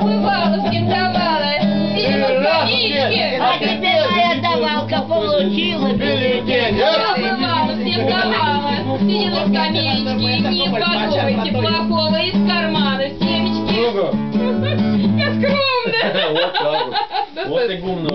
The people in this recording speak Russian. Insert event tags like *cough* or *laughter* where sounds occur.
бывало, кем давала. Видела странички. А теперь моя давалка получила бюллетень. Все бывало, кем давала. сидела Видела скамеечки, не подумайте, плохого из кармана, семечки. Я скромная. *laughs* Вот так вот. Вот и гумно.